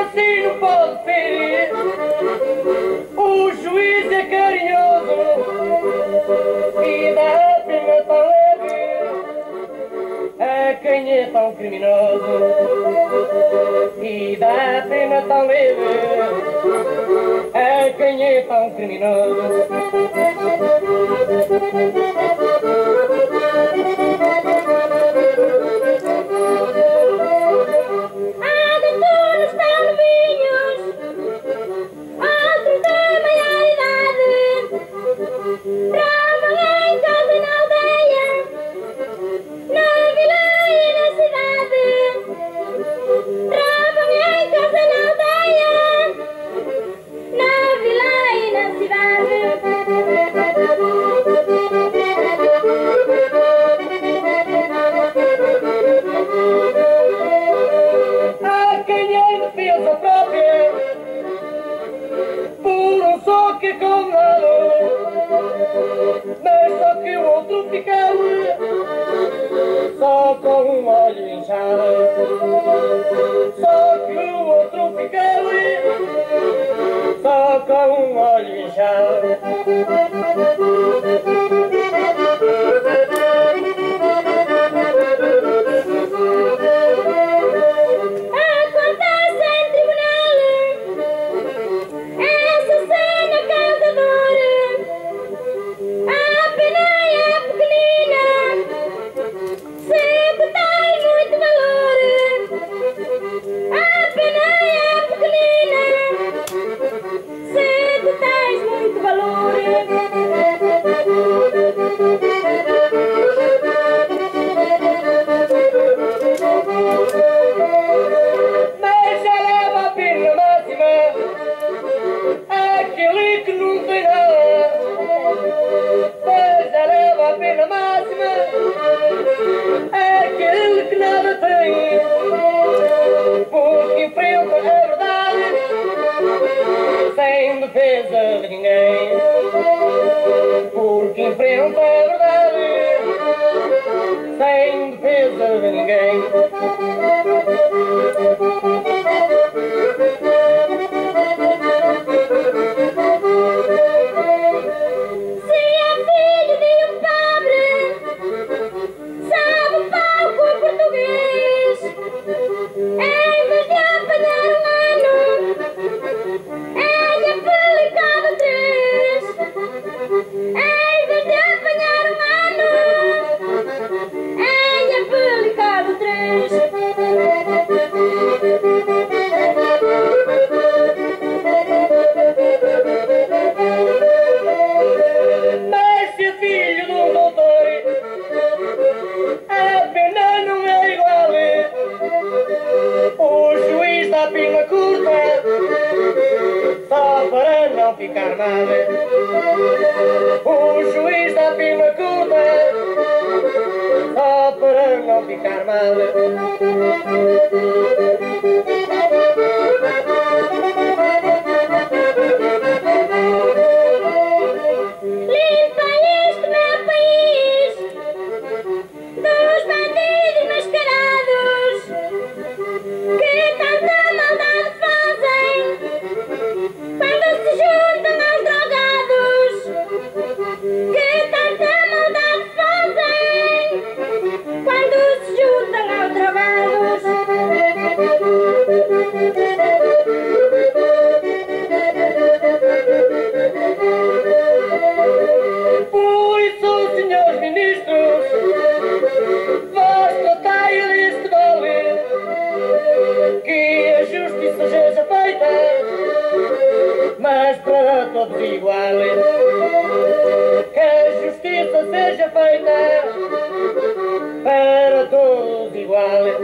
assim não pode ferir O juiz é carinhoso e dá pena tão leve a quem é tão criminoso e dá pena tão leve a quem é tão criminoso. Só que o outro fica ali, com um olho inchado. defesa de ninguém. Porque enfrenta Não ficar mal, O juiz dá pila curta, só para não ficar mal. todos iguais. Que a justiça seja feita para todos iguais.